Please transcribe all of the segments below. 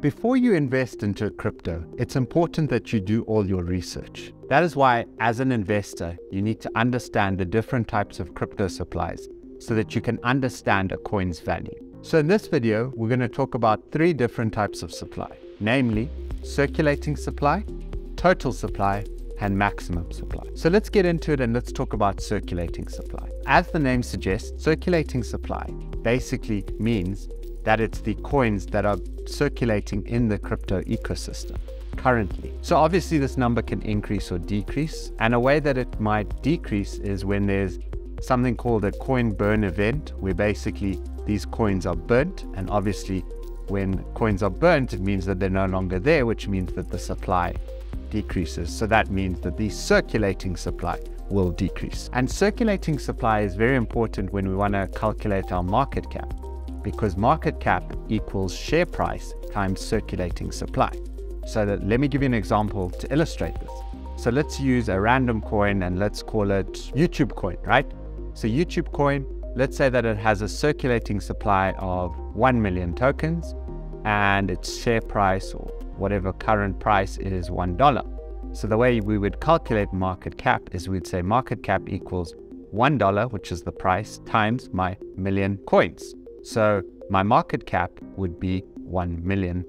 Before you invest into crypto, it's important that you do all your research. That is why, as an investor, you need to understand the different types of crypto supplies so that you can understand a coin's value. So in this video, we're going to talk about three different types of supply, namely circulating supply, total supply, and maximum supply. So let's get into it and let's talk about circulating supply. As the name suggests, circulating supply basically means that it's the coins that are circulating in the crypto ecosystem currently. So obviously this number can increase or decrease. And a way that it might decrease is when there's something called a coin burn event, where basically these coins are burnt. And obviously when coins are burnt, it means that they're no longer there, which means that the supply decreases. So that means that the circulating supply will decrease. And circulating supply is very important when we want to calculate our market cap because market cap equals share price times circulating supply. So that, let me give you an example to illustrate this. So let's use a random coin and let's call it YouTube coin, right? So YouTube coin, let's say that it has a circulating supply of 1 million tokens and its share price or whatever current price is $1. So the way we would calculate market cap is we'd say market cap equals $1, which is the price, times my million coins. So my market cap would be $1 million.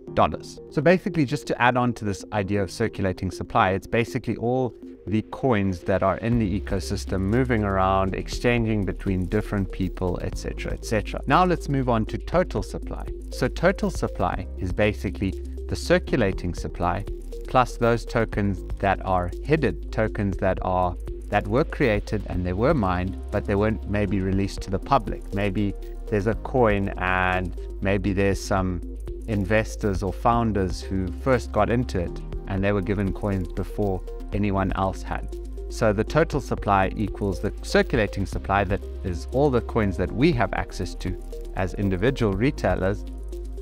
So basically, just to add on to this idea of circulating supply, it's basically all the coins that are in the ecosystem moving around, exchanging between different people, etc., etc. Now let's move on to total supply. So total supply is basically the circulating supply plus those tokens that are hidden, tokens that are that were created and they were mined, but they weren't maybe released to the public. Maybe there's a coin and maybe there's some investors or founders who first got into it and they were given coins before anyone else had. So the total supply equals the circulating supply that is all the coins that we have access to as individual retailers,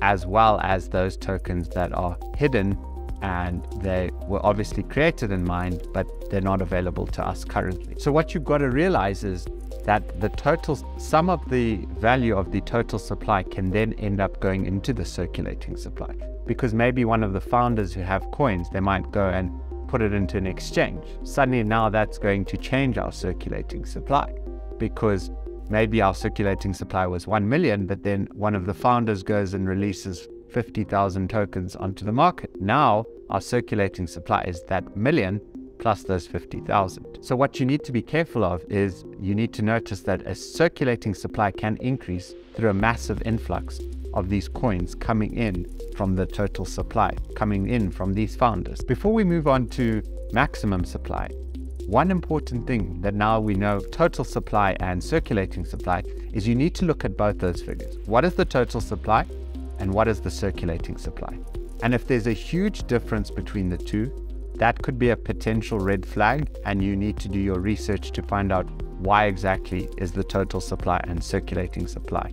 as well as those tokens that are hidden and they were obviously created in mined, but they're not available to us currently. So what you've got to realize is that the total sum of the value of the total supply can then end up going into the circulating supply. Because maybe one of the founders who have coins they might go and put it into an exchange. Suddenly now that's going to change our circulating supply. Because maybe our circulating supply was 1 million but then one of the founders goes and releases 50,000 tokens onto the market. Now our circulating supply is that million plus those 50,000. So what you need to be careful of is you need to notice that a circulating supply can increase through a massive influx of these coins coming in from the total supply, coming in from these founders. Before we move on to maximum supply, one important thing that now we know total supply and circulating supply is you need to look at both those figures. What is the total supply and what is the circulating supply? And if there's a huge difference between the two, that could be a potential red flag and you need to do your research to find out why exactly is the total supply and circulating supply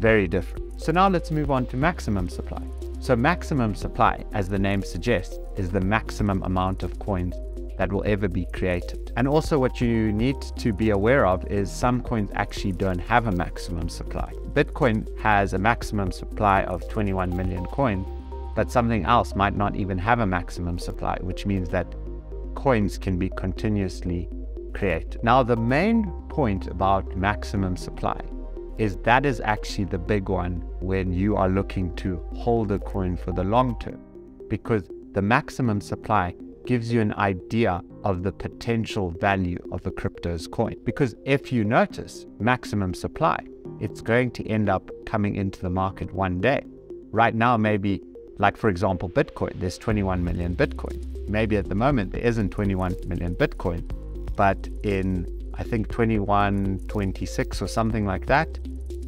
very different. So now let's move on to maximum supply. So maximum supply, as the name suggests, is the maximum amount of coins that will ever be created. And also what you need to be aware of is some coins actually don't have a maximum supply. Bitcoin has a maximum supply of 21 million coins, but something else might not even have a maximum supply, which means that coins can be continuously created. Now, the main point about maximum supply is that is actually the big one when you are looking to hold a coin for the long term, because the maximum supply gives you an idea of the potential value of a crypto's coin. Because if you notice maximum supply, it's going to end up coming into the market one day. Right now, maybe like, for example, Bitcoin, there's 21 million Bitcoin. Maybe at the moment there isn't 21 million Bitcoin, but in, I think, 2126 or something like that,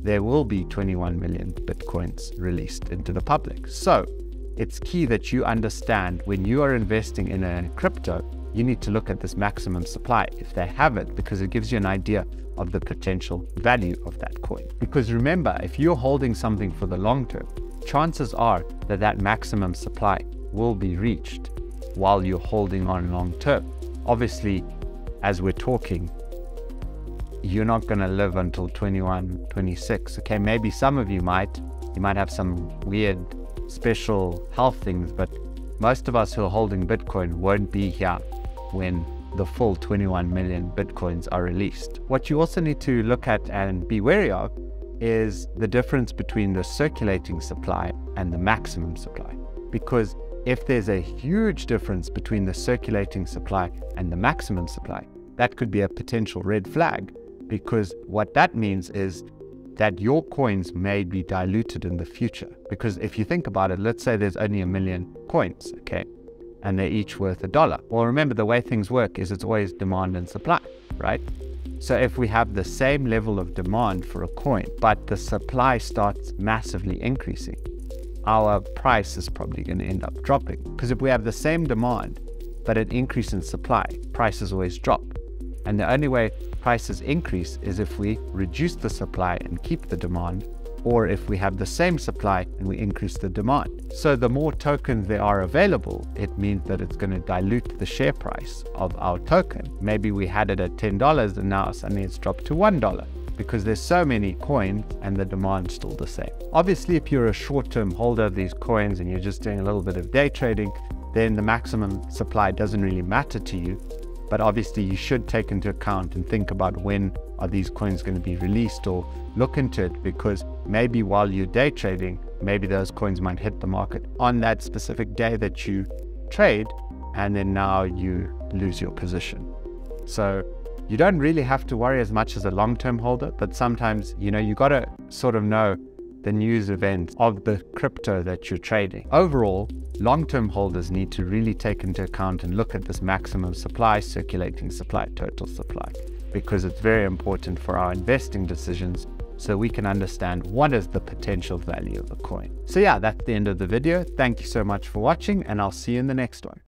there will be 21 million Bitcoins released into the public. So it's key that you understand when you are investing in a crypto, you need to look at this maximum supply if they have it, because it gives you an idea of the potential value of that coin. Because remember, if you're holding something for the long term, chances are that that maximum supply will be reached while you're holding on long term. Obviously, as we're talking, you're not going to live until 21, 26. Okay, maybe some of you might. You might have some weird special health things, but most of us who are holding Bitcoin won't be here when the full 21 million Bitcoins are released. What you also need to look at and be wary of is the difference between the circulating supply and the maximum supply. Because if there's a huge difference between the circulating supply and the maximum supply, that could be a potential red flag because what that means is that your coins may be diluted in the future. Because if you think about it, let's say there's only a million coins, okay, and they're each worth a dollar. Well, remember the way things work is it's always demand and supply, right? So if we have the same level of demand for a coin, but the supply starts massively increasing, our price is probably going to end up dropping. Because if we have the same demand, but an increase in supply, prices always drop. And the only way prices increase is if we reduce the supply and keep the demand, or if we have the same supply and we increase the demand. So the more tokens there are available, it means that it's going to dilute the share price of our token. Maybe we had it at $10 and now suddenly it's dropped to $1 because there's so many coins and the demand's still the same. Obviously, if you're a short-term holder of these coins and you're just doing a little bit of day trading, then the maximum supply doesn't really matter to you but obviously, you should take into account and think about when are these coins going to be released or look into it because maybe while you're day trading, maybe those coins might hit the market on that specific day that you trade, and then now you lose your position. So you don't really have to worry as much as a long term holder, but sometimes, you know, you got to sort of know the news events of the crypto that you're trading. Overall, long-term holders need to really take into account and look at this maximum supply, circulating supply, total supply, because it's very important for our investing decisions so we can understand what is the potential value of a coin. So yeah, that's the end of the video. Thank you so much for watching and I'll see you in the next one.